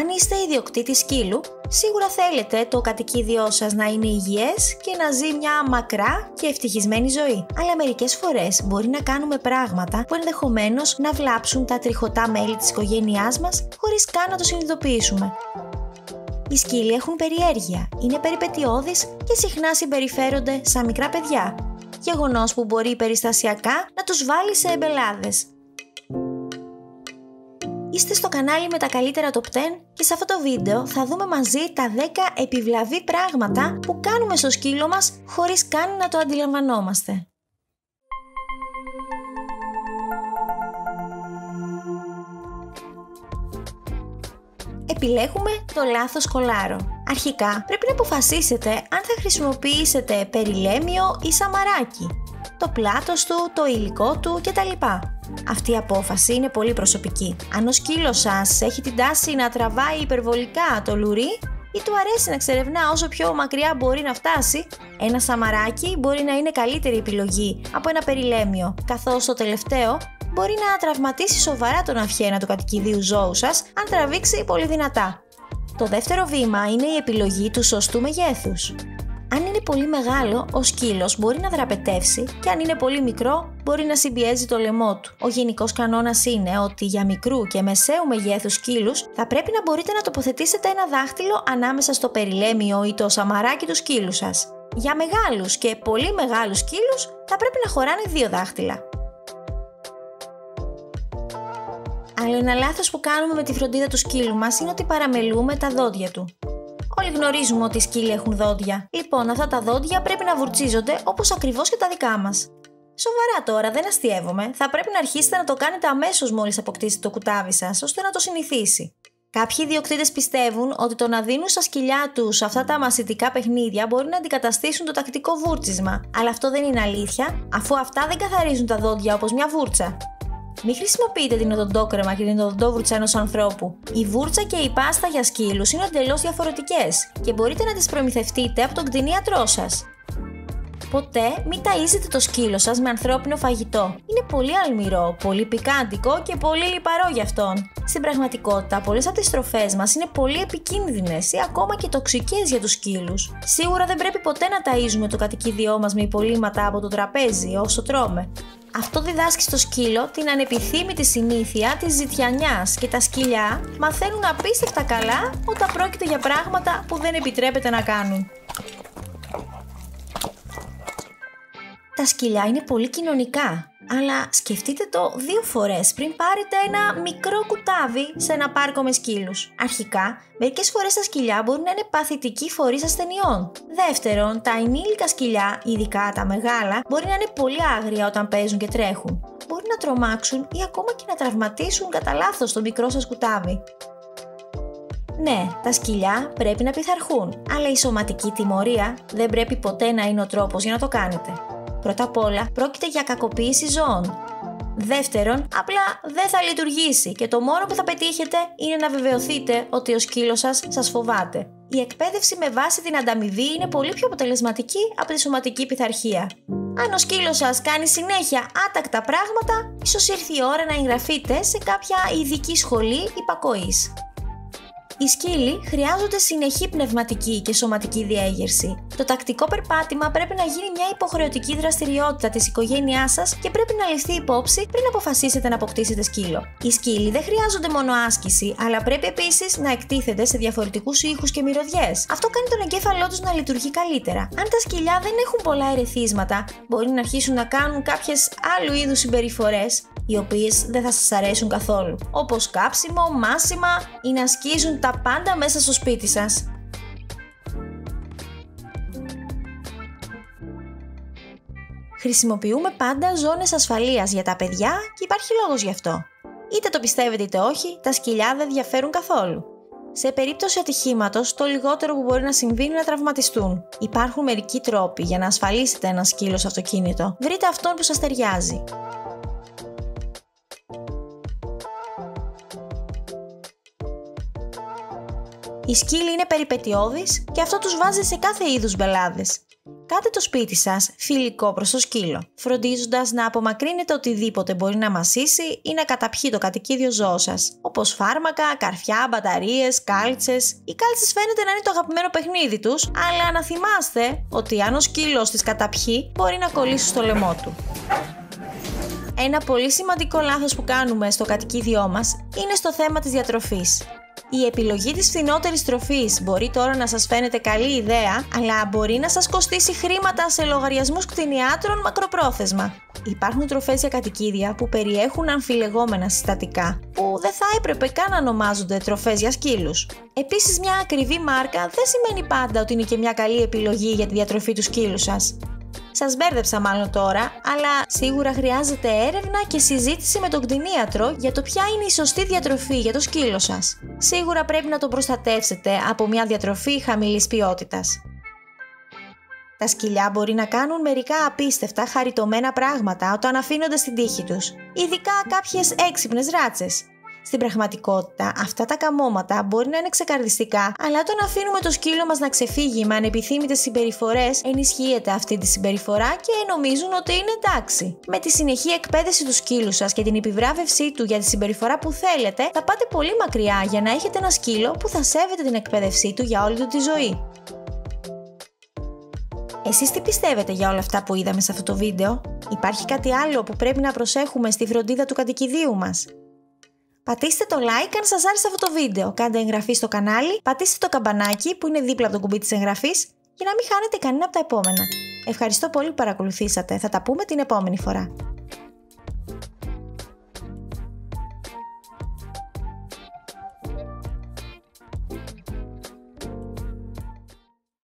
Αν είστε ιδιοκτήτης σκύλου, σίγουρα θέλετε το κατοικίδιό σας να είναι υγιές και να ζει μια μακρά και ευτυχισμένη ζωή. Αλλά μερικές φορές μπορεί να κάνουμε πράγματα που ενδεχομένως να βλάψουν τα τριχωτά μέλη της οικογένειάς μας χωρίς καν να το συνειδητοποιήσουμε. Οι σκύλοι έχουν περιέργεια, είναι περιπετειώδεις και συχνά συμπεριφέρονται σαν μικρά παιδιά. Γεγονός που μπορεί περιστασιακά να τους βάλει σε εμπελάδες. Είστε στο κανάλι με τα καλύτερα top 10 και σε αυτό το βίντεο θα δούμε μαζί τα 10 επιβλαβή πράγματα που κάνουμε στο σκύλο μας χωρίς καν να το αντιλαμβανόμαστε. επιλέγουμε το λάθος κολάρο. Αρχικά πρέπει να αποφασίσετε αν θα χρησιμοποιήσετε περιλέμιο ή σαμαράκι, το πλάτος του, το υλικό του κτλ. Αυτή η απόφαση είναι πολύ προσωπική. Αν ο σκύλος σας έχει την τάση να τραβάει υπερβολικά το λουρί ή του αρέσει να ξερευνά όσο πιο μακριά μπορεί να φτάσει, ένα σαμαράκι μπορεί να είναι καλύτερη επιλογή από ένα περιλέμιο, καθώς το τελευταίο μπορεί να τραυματίσει σοβαρά τον αυχένα του κατοικιδίου ζώου σας αν τραβήξει πολύ δυνατά. Το δεύτερο βήμα είναι η επιλογή του σωστού μεγέθους. Αν είναι πολύ μεγάλο, ο σκύλος μπορεί να δραπετεύσει και αν είναι πολύ μικρό, μπορεί να συμπιέζει το λαιμό του. Ο γενικός κανόνας είναι ότι για μικρού και μεσαίου μεγέθους σκύλους θα πρέπει να μπορείτε να τοποθετήσετε ένα δάχτυλο ανάμεσα στο περιλέμιο ή το σαμαράκι του σκύλου σας. Για μεγάλους και πολύ μεγάλους σκύλους θα πρέπει να χωράνε δύο δάχτυλα. Αλλά ένα λάθος που κάνουμε με τη φροντίδα του σκύλου μας είναι ότι παραμελούμε τα δόντια του. Όλοι γνωρίζουμε ότι οι σκύλοι έχουν δόντια. Λοιπόν, αυτά τα δόντια πρέπει να βουρτσίζονται όπως ακριβώς και τα δικά μας. Σοβαρά τώρα, δεν αστείευομαι. Θα πρέπει να αρχίσετε να το κάνετε αμέσως μόλις αποκτήσετε το κουτάβι σας, ώστε να το συνηθίσει. Κάποιοι ιδιοκτήτες πιστεύουν ότι το να δίνουν στα σκυλιά τους αυτά τα μασιτικά παιχνίδια μπορεί να αντικαταστήσουν το τακτικό βούρτσισμα. Αλλά αυτό δεν είναι αλήθεια, αφού αυτά δεν καθαρίζουν τα δόντια όπως μια βούρτσα. Μην χρησιμοποιείτε την οδοντόκρεμα και την οδοντόβουρτσα ενός ανθρώπου. Η βούρτσα και η πάστα για σκύλους είναι εντελώς διαφορετικές και μπορείτε να τις προμηθευτείτε από τον κτηνίατρό σας. Ποτέ μην ταΐζετε το σκύλο σας με ανθρώπινο φαγητό. Είναι πολύ αλμυρό, πολύ πικάντικο και πολύ λιπαρό για αυτόν. Στην πραγματικότητα, πολλές από τις τροφές μας είναι πολύ επικίνδυνες ή ακόμα και τοξικές για τους σκύλους. Σίγουρα δεν πρέπει ποτέ να ταΐζουμε το κατοικίδιό μας με υπολείμματα από το τραπέζι όσο τρώμε. Αυτό διδάσκει στο σκύλο την ανεπιθύμητη συνήθεια της ζητιανιάς και τα σκυλιά μαθαίνουν απίστευτα καλά όταν πρόκειται για πράγματα που δεν επιτρέπεται να κάνουν. Τα σκυλιά είναι πολύ κοινωνικά αλλά σκεφτείτε το δύο φορές πριν πάρετε ένα μικρό κουτάβι σε ένα πάρκο με σκύλους. Αρχικά, μερικές φορές τα σκυλιά μπορεί να είναι παθητικοί φορείς ασθενειών. Δεύτερον, τα ενήλικα σκυλιά, ειδικά τα μεγάλα, μπορεί να είναι πολύ άγρια όταν παίζουν και τρέχουν. Μπορεί να τρομάξουν ή ακόμα και να τραυματίσουν κατά λάθος το μικρό σας κουτάβι. Ναι, τα σκυλιά πρέπει να πειθαρχούν, αλλά η σωματική τιμωρία δεν πρέπει ποτέ να είναι ο τρόπος για να το κάνετε. Πρώτα απ' όλα, πρόκειται για κακοποίηση ζώων. Δεύτερον, απλά δεν θα λειτουργήσει και το μόνο που θα πετύχετε είναι να βεβαιωθείτε ότι ο σκύλος σας σας φοβάται. Η εκπαίδευση με βάση την ανταμοιβή είναι πολύ πιο αποτελεσματική από τη σωματική πειθαρχία. Αν ο σκύλος σας κάνει συνέχεια άτακτα πράγματα, ίσως ήρθε η ώρα να εγγραφείτε σε κάποια ειδική σχολή υπακοής. Οι σκύλοι χρειάζονται συνεχή πνευματική και σωματική διέγερση. Το τακτικό περπάτημα πρέπει να γίνει μια υποχρεωτική δραστηριότητα της οικογένειάς σας και πρέπει να ληφθεί υπόψη πριν αποφασίσετε να αποκτήσετε σκύλο. Οι σκύλοι δεν χρειάζονται μόνο άσκηση, αλλά πρέπει επίσης να εκτίθενται σε διαφορετικούς ήχους και μυρωδιές. Αυτό κάνει τον εγκέφαλό τους να λειτουργεί καλύτερα. Αν τα σκυλιά δεν έχουν πολλά ερεθίσματα, μπορεί να αρχίσουν να κάνουν κάποιες άλλου είδους συμπεριφορές οι οποίες δεν θα σας αρέσουν καθόλου, όπως κάψιμο, μάσιμα ή να σκίζουν τα πάντα μέσα στο σπίτι σας. Χρησιμοποιούμε πάντα ζώνες ασφαλείας για τα παιδιά και υπάρχει λόγος γι' αυτό. Είτε το πιστεύετε είτε όχι, τα σκυλιά δεν διαφέρουν καθόλου. Σε περίπτωση ατυχήματος, το λιγότερο που μπορεί να συμβεί είναι να τραυματιστούν. Υπάρχουν μερικοί τρόποι για να ασφαλίσετε ένα σκύλο στο αυτοκίνητο. Βρείτε αυτόν που σας ταιριάζει. Οι σκύλοι είναι περιπετειώδεις και αυτό τους βάζει σε κάθε είδους μπελάδες. Κάντε το σπίτι σας φιλικό προς το σκύλο, φροντίζοντας να απομακρύνετε οτιδήποτε μπορεί να μασίσει ή να καταπιεί το κατοικίδιο ζώο σας, όπως φάρμακα, καρφιά, μπαταρίες, κάλτσες. Οι κάλτσες φαίνεται να είναι το αγαπημένο παιχνίδι τους, αλλά να θυμάστε ότι αν ο σκύλος τις καταπιεί, μπορεί να κολλήσει στο λαιμό του. Ένα πολύ σημαντικό λάθος που κάνουμε στο κατοικίδιό μας είναι στο θέμα της διατροφής. Η επιλογή της φθηνότερης τροφής μπορεί τώρα να σας φαίνεται καλή ιδέα, αλλά μπορεί να σας κοστίσει χρήματα σε λογαριασμούς κτηνιάτρων μακροπρόθεσμα. Υπάρχουν τροφές για κατοικίδια που περιέχουν αμφιλεγόμενα συστατικά, που δεν θα έπρεπε καν να ονομάζονται τροφές για σκύλους. Επίσης μια ακριβή μάρκα δεν σημαίνει πάντα ότι είναι και μια καλή επιλογή για τη διατροφή του σκύλου σας. Σας μπέρδεψα μάλλον τώρα, αλλά σίγουρα χρειάζεται έρευνα και συζήτηση με τον κτηνίατρο για το ποια είναι η σωστή διατροφή για το σκύλο σας. Σίγουρα πρέπει να το προστατεύσετε από μια διατροφή χαμηλής ποιότητας. Τα σκυλιά μπορεί να κάνουν μερικά απίστευτα χαριτωμένα πράγματα όταν αφήνονται στην τύχη τους, ειδικά κάποιες έξυπνες ράτσες. Στην πραγματικότητα, αυτά τα καμώματα μπορεί να είναι ξεκαρδιστικά, αλλά όταν αφήνουμε το σκύλο μας να ξεφύγει με ανεπιθύμητες συμπεριφορές, ενισχύεται αυτή τη συμπεριφορά και νομίζουν ότι είναι εντάξει. Με τη συνεχή εκπαίδευση του σκύλου σας και την επιβράβευσή του για τη συμπεριφορά που θέλετε, θα πάτε πολύ μακριά για να έχετε ένα σκύλο που θα σέβεται την εκπαίδευσή του για όλη του τη ζωή. Εσείς τι πιστεύετε για όλα αυτά που είδαμε σε αυτό το βίντεο; Υπάρχει κάτι άλλο που πρέπει να προσέχουμε στη φροντίδα του κατοικιδίου μας; Πατήστε το like αν σας άρεσε αυτό το βίντεο. Κάντε εγγραφή στο κανάλι, πατήστε το καμπανάκι που είναι δίπλα από το κουμπί της εγγραφής για να μην χάνετε κανένα από τα επόμενα. Ευχαριστώ πολύ που παρακολουθήσατε. Θα τα πούμε την επόμενη φορά.